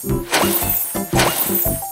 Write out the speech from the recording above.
Thank you.